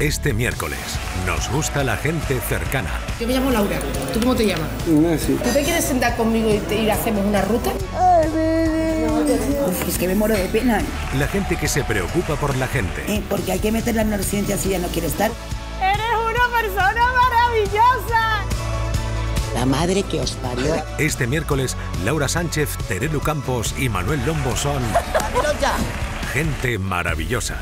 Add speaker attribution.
Speaker 1: Este miércoles, nos gusta la gente cercana.
Speaker 2: Yo me llamo Laura. ¿Tú cómo te llamas? ¿Tú te quieres sentar conmigo y, te, y hacemos una ruta?
Speaker 3: Uf, es que me muero de pena.
Speaker 1: La gente que se preocupa por la gente.
Speaker 3: Eh, porque hay que meterla en una residencia si ya no quiere estar.
Speaker 2: ¡Eres una persona maravillosa!
Speaker 3: La madre que os parió.
Speaker 1: Este miércoles, Laura Sánchez, Terelu Campos y Manuel Lombo son gente maravillosa.